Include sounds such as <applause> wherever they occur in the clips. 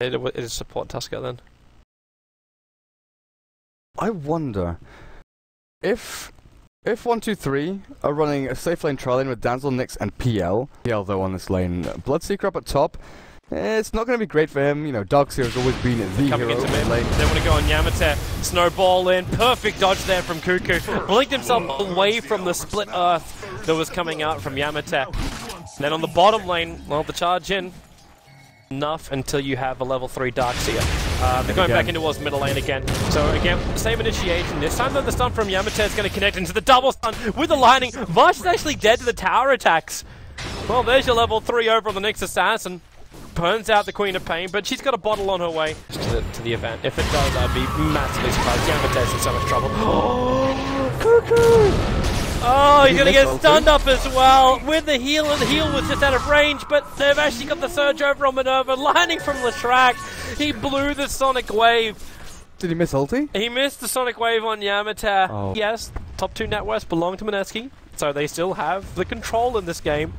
It, it is support Tusker then. I wonder if if one two three are running a safe lane trial lane with Dazzle, Nyx, and PL. PL though on this lane, Bloodseeker up at top. It's not going to be great for him. You know, Darkseer has always been the Coming hero into of mid. lane. They want to go on Yamate. Snowball in. Perfect dodge there from Kuku. Blinked himself away from the split earth that was coming out from Yamate. Then on the bottom lane, well, the charge in. Enough until you have a level 3 Darkseer. Uh, they're going back into towards middle lane again. So again, same initiation. This time though, the stun from Yamate is going to connect into the double stun with the lightning. Vash is actually dead to the tower attacks. Well, there's your level 3 over on the next assassin. Burns out the Queen of Pain, but she's got a bottle on her way to the, to the event. If it does, I'd be massively surprised. Yamate's in so much trouble. <gasps> Kuku! Oh, he's gonna get stunned up as well with the heel, and the heel was just out of range, but they've actually got the surge over on Minerva, lining from Leshrac. He blew the Sonic Wave. Did he miss ulti? He missed the Sonic Wave on Yamata. Oh. Yes, top two net networks belong to Mineski, so they still have the control in this game.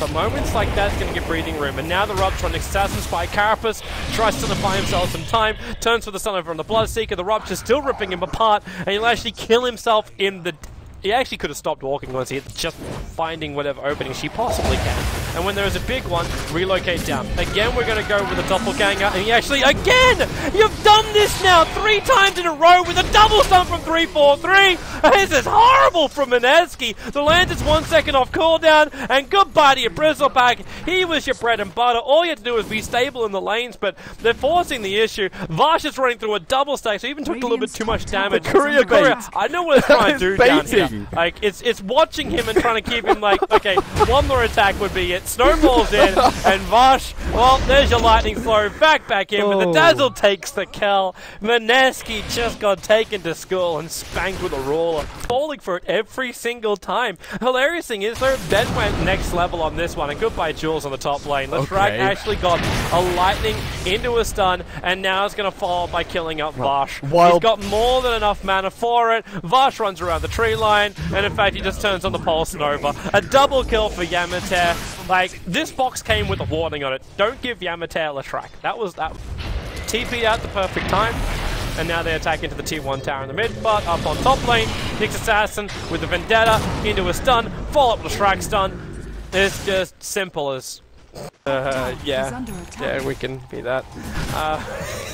But moments like that's going to get breathing room. And now the Rupture on Assassin Spiked Carapace tries to buy himself some time, turns for the Sun over on the Bloodseeker. The Rupture's still ripping him apart, and he'll actually kill himself in the. He actually could have stopped walking once he just finding whatever opening she possibly can. And when there is a big one, relocate down. Again, we're going to go with a doppelganger, and he actually, again, you've done this now three times in a row with a double stun from 343. This is horrible from Mineski. The land is one second off cooldown, and goodbye to your Bristleback. He was your bread and butter. All you had to do was be stable in the lanes, but they're forcing the issue. Vash is running through a double stack, so even took a little bit too much damage. Courier Courier. I know what it's trying to do It's down here. Like it's it's watching him and trying to keep him like okay, one more attack would be it. Snowballs in and Vash. Well, there's your lightning throw back back in, but the Oh. Dazzle takes the kill. Mineski just got taken to school and spanked with a ruler, falling for it every single time. Hilarious thing is though, Ben went next level on this one, and goodbye Jules on the top lane. Leshrac Okay. actually got a lightning into a stun, and now it's going to follow by killing up Vash. while- He's got more than enough mana for it. Vash runs around the tree line, and in fact, he just turns on the Pulse Nova. A double kill for Yamate. Like, this box came with a warning on it. Don't give Yamate a Leshrac. That was that. TP'd out the perfect time. And now they attack into the T1 tower in the mid, but up on top lane, Nyx Assassin with the Vendetta into a stun, follow up Leshrac stun. It's just simple as. Uh, yeah. Yeah, we can be that. Uh, <laughs>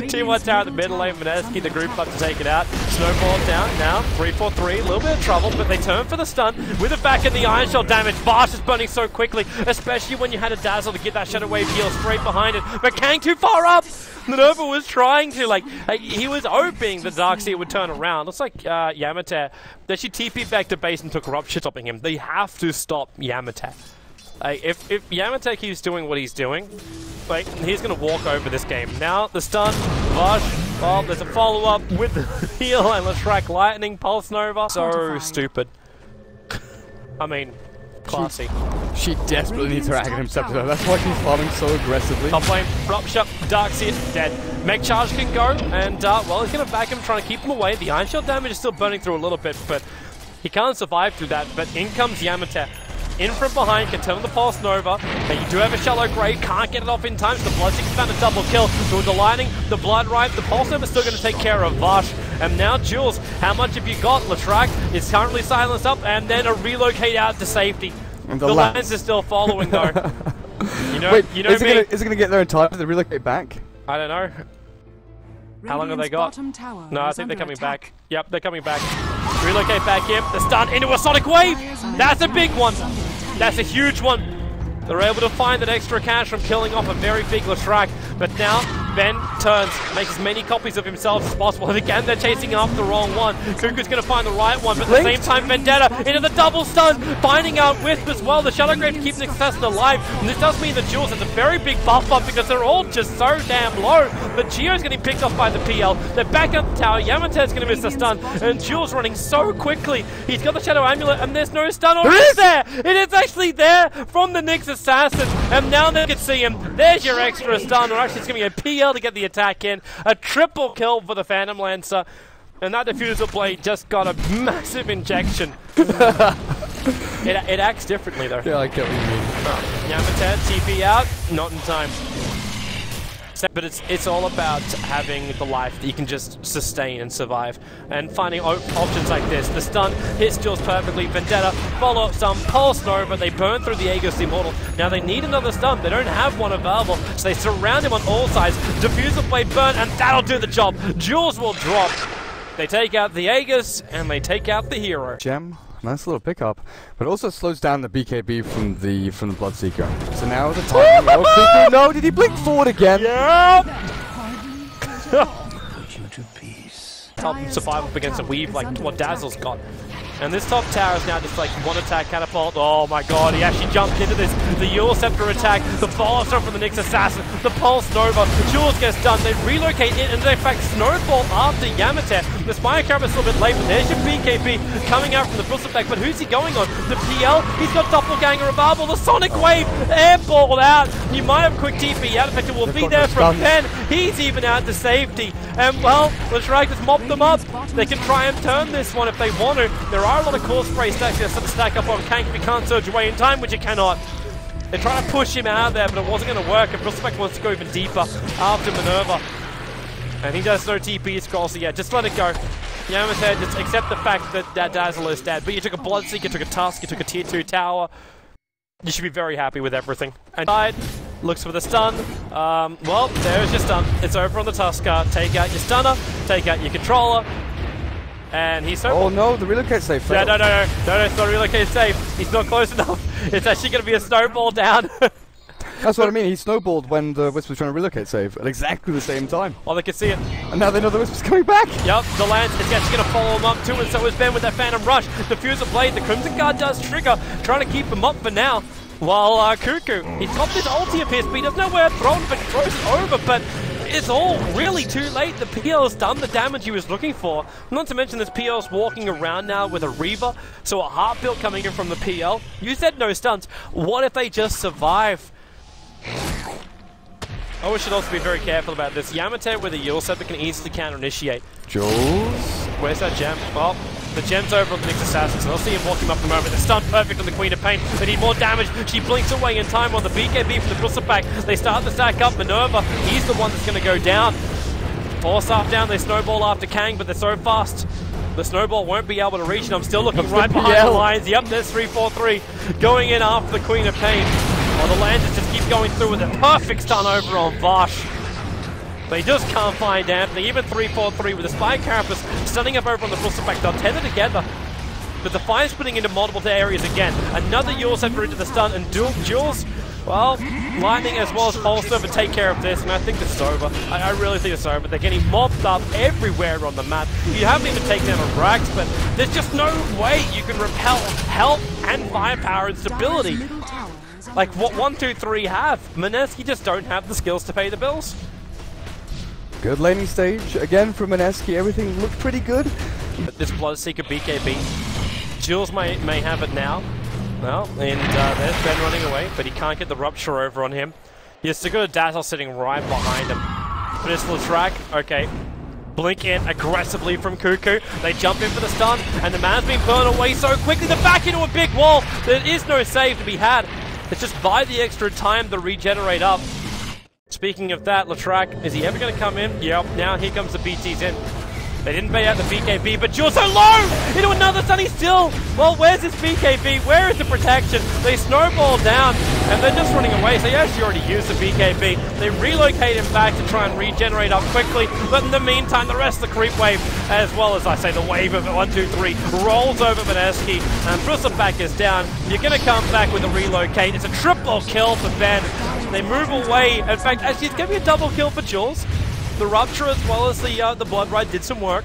T1 tower at the middle lane, Mineski, the group up to take it out. Snowball down now, 3-4-3, a little bit of trouble, but they turn for the stun with it back in the Iron Shell damage. Vash is burning so quickly, especially when you had a Dazzle to get that Shadow Wave heal straight behind it. But Kang too far up! Minerva was trying to, like, uh, he was hoping the Darkseer would turn around. Looks like uh, Yamate, that she TP'd back to base and took Rupture stopping him. They have to stop Yamate. Like, if, if Yamate keeps doing what he's doing, like, he's going to walk over this game. Now, the stun, Vash, well, there's a follow-up with the <laughs> heal and Leshrac Lightning, Pulse Nova. So stupid. I mean, classy. She desperately needs her Aghanim Scepter. though. That's why she's farming so aggressively. Top lane, Rupture, Darkseer, dead. Mech Charge can go, and, uh, well, he's going to back him, trying to keep him away. The Iron Shield damage is still burning through a little bit, but he can't survive through that. But in comes Yamate. In from behind, can turn on the Pulse Nova. But you do have a Shallow Grave, can't get it off in time, so the Bloodseeker's found a double kill. Doing the Lightning, the Blood Rite, the Pulse Nova's still going to take care of Vash. And now Jules, how much have you got? Leshrac is currently silenced up, and then a relocate out to safety. And The, the is still following though. <laughs> you know, Wait, you know is, it gonna, is it gonna get there in time? Does it relocate back? I don't know. How long have they got? No, I think they're coming back. Yep, they're coming back. Relocate back in. The stun into a Sonic Wave. That's a big one. That's a huge one. They're able to find that extra cash from killing off a very big Leshrac. But now, Ben turns, makes as many copies of himself as possible. <laughs> And again, they're chasing after the wrong one. Kuku's going to find the right one, but at the Linked. same time, Vendetta into the double stun, finding out Wisp as well. The Shallow Grave keeps the assassin alive. And this does mean that Jules has a very big buff up because they're all just so damn low. But Gio's getting picked off by the PL. They're back up the tower. Yamate's going to miss the stun. And Jules running so quickly. He's got the Shadow Amulet, and there's no stun. Or is there? It is actually there from the Nyx Assassin. And now they can see him. There's your extra stun. Or actually, it's going to be a PL to get the attack in. A triple kill for the Phantom Lancer. And that Diffusal blade just got a massive injection. <laughs> it, it acts differently though. Yeah, I get what you mean. Oh, Yamate, TP out, not in time. 100%. But it's it's all about having the life that you can just sustain and survive, and finding options like this. The stun hits Jules perfectly. Vendetta follow up some pulse Nova. They burn through the Aegis Immortal. Now they need another stun. They don't have one available, so they surround him on all sides. Diffusal blade burn, and that'll do the job. Jules will drop. They take out the Aegis, and they take out the hero. Gem. Nice little pickup, but also slows down the BKB from the from the Bloodseeker. So now the <laughs> time. oh, no! Did he blink forward again? Yep. Top survival against a weave like what Dazzle's got. And this top tower is now just like one attack catapult. Oh my god, he actually jumped into this. The Eul Scepter attack, the follow from the Nyx Assassin, the Pulse Nova, the Jules gets done. They relocate it, and they in fact snowball after Yamete. The Spiked Carapace is a little bit late, but there's your BKB coming out from the Bristleback. But who's he going on? The PL? He's got Doppelganger available. The Sonic Wave airballed out. You might have quick TP out. It will be there from Ben. He's even out to safety. And well, the Strikers mopped them up. They can try and turn this one if they want to. There are a lot of Quill Spray stacks that stack up on Kank if you can't surge away in time, which you cannot. They're trying to push him out there, but it wasn't going to work. And Prospect wants to go even deeper after Minerva. And he does no TP scroll, so yeah, just let it go. Yamete, just accept the fact that, that Dazzle is dead. But you took a Bloodseeker, you took a Tusk, you took a Tier 2 tower. You should be very happy with everything. And died, looks for the stun. Um, well, there's your stun. It's over on the Tusker. Take out your stunner, take out your controller, and he's so. Oh no, the relocate safe. Yeah, no, no, no, no, no, it's not relocate safe. He's not close enough. <laughs> It's actually going to be a snowball down. <laughs> That's what I mean. He snowballed when the Wisp was trying to relocate save at exactly the same time. Oh, they can see it. And now they know the Wisp is coming back. Yep, the Lance is actually going to follow him up too, and so is Ben with that Phantom Rush. Diffusal Blade, the Crimson Guard does trigger, trying to keep him up for now. While uh, Kuku, he's got this ulti his, but he doesn't know where to throw it, but he throws it over, but it's all really too late. The PL's done the damage he was looking for. Not to mention this PL's walking around now with a Reaver, so a heart build coming in from the PL. You said no stunts. What if they just survive? Oh, we should also be very careful about this. Yamete with a Eul Scepter can easily counter-initiate. Jules? Where's that gem? Well, the gem's over on the Nyx Assassin, so they'll see him walking up the moment. The stun perfect on the Queen of Pain. They need more damage. She blinks away in time on the BKB from the Bristleback. They start the stack up. Minerva, he's the one that's going to go down. Force off down, they snowball after Kang, but they're so fast. The snowball won't be able to reach, and I'm still looking right behind the lines. Yep, there's 3-4-3 going in after the Queen of Pain. While the Lancers just keep going through with a perfect stun over on Vash. They just can't find Anthony. Even 3-4-3 with the Spiked Carapace stunning up over on the Bristleback. They'll tether together. But the fire splitting into multiple areas again. Another Eul Scepter into the stun, and dual Jules, well, Lightning as well as Pulse Nova take care of this, and I think this is over. I, I, really think it's over. They're getting mobbed up everywhere on the map. You haven't even taken down a Rax, but there's just no way you can repel health and firepower and stability. Like what 1, 2, 3 have. Mineski just don't have the skills to pay the bills. Good laning stage. Again from Mineski, everything looked pretty good. This Bloodseeker BKB. Jules may, may have it now. Well, and uh, there's Ben running away, but he can't get the Rupture over on him. He has to go to Dazzle sitting right behind him. It's Leshrac, okay. Blink in aggressively from Kuku. They jump in for the stun, and the man's been burned away so quickly. The back into a big wall. There is no save to be had. It's just buy the extra time to regenerate up. Speaking of that, Leshrac, is he ever going to come in? Yep, now here comes the BTs in. They didn't pay out the BKB, but you're so low into another Sunny Still. Well, where's this BKB? Where is the protection? They snowball down, and they're just running away. So, yes, you already used the BKB. They relocate him back to try and regenerate up quickly, but in the meantime, the rest of the creep wave, as well as I say, the wave of it, one, two, three, rolls over Mineski, and Bristleback is down. You're going to come back with a relocate. It's a triple kill for Ben. They move away. In fact, actually, it's going to be a double kill for Jules. The Rupture as well as the uh, the Blood Rite did some work.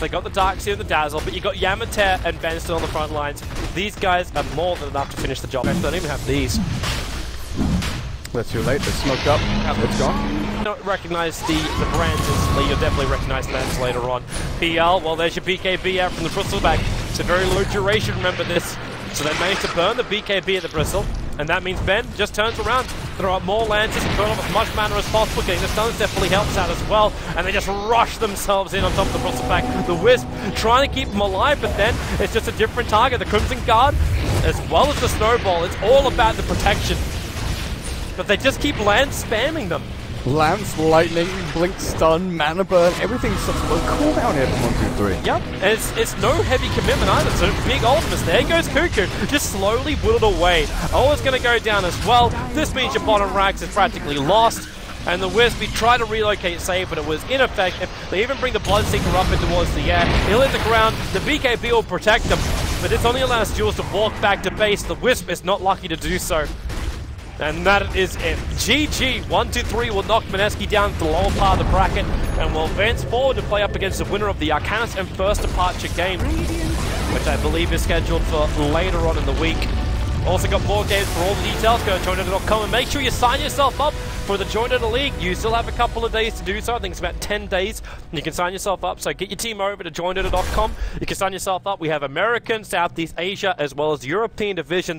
They got the Darkseer and the Dazzle, but you got Yamete and Ben still on the front lines. These guys are more than enough to finish the job. They don't even have these. That's too late. They're smoked up. It's gone. don't recognize the, the brands instantly. You'll definitely recognize brands later on. PL, well, there's your BKB out from the Bristleback. It's a very low duration, remember this. So they managed to burn the BKB at the Bristle. And that means Ben just turns around, throw up more lances and burn off as much mana as possible. Getting the stuns definitely helps out as well. And they just rush themselves in on top of the Bristleback. The Wisp trying to keep them alive, but then it's just a different target. The Crimson Guard, as well as the Snowball, it's all about the protection. But they just keep land spamming them. Lance, Lightning, Blink, Stun, Mana Burn, everything's such a low cooldown here from 123. Yep, and it's, it's no heavy commitment either, so big ultimates. There goes Kuku, just slowly whittled away. Oh, it's going to go down as well. This means your bottom racks is practically lost. And the Wisp Wispy try to relocate save, but it was ineffective. They even bring the Bloodseeker up and towards the air. He'll hit the ground. The BKB will protect them, but this only allows Jules to walk back to base. The Wisp is not lucky to do so. And that is it. GG. 1 2 3 will knock Mineski down to the lower part of the bracket and will advance forward to play up against the winner of the Arcanys and First Departure game, which I believe is scheduled for later on in the week. Also got more games for all the details. Go to joinDota.com and make sure you sign yourself up for the joinDota League. You still have a couple of days to do so. I think it's about 10 days. You can sign yourself up. So get your team over to joinDota.com. You can sign yourself up. We have American, Southeast Asia, as well as European divisions.